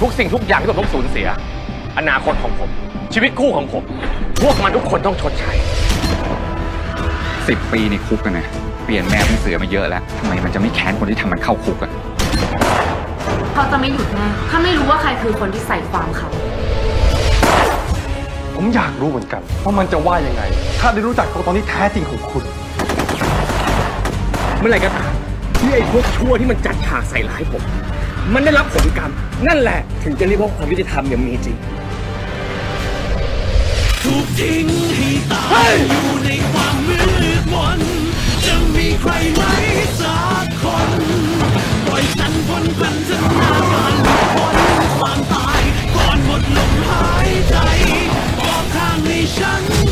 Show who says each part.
Speaker 1: ทุกสิ่งทุกอย่างที่ผมต้องสูญเสีย อนาคตของผม ชีวิตคู่ของผม พวกมันทุกคนต้องชดใช้
Speaker 2: สิบปีในคุกกันนะเปลี่ยนแม่เป็นเสือมาเยอะแล้วทำไมมันจะไม่แค้นคนที่ทำมันเข้าคุกอะ
Speaker 3: เขาจะไม่หยุดแน่ถ้าไม่รู้ว่าใครคือคนที่ใส่ความเขา
Speaker 4: ผมอยากรู้เหมือนกันว่ามันจะว่ายังไง ถ้าได้รู้จักตัวตนที่แท้จริงของคุณ
Speaker 1: เมื่อไหร่ก็ตามที่ไอ้พวกชั่วที่มันจัดฉากใส่ร้ายผม มันได้รับผลกรรม นั่นแหละ ถึงจะเรียกว่าความยุติธรรมเนี่ยมีจริง
Speaker 5: ถูกทิ้งให้ตายอยู่ในความมืดมน จะมีใครไหมสักคน ปล่อยฉันบนพันธนาการพ้นความตาย ก่อนหมดลมหายใจบอกทางให้ฉัน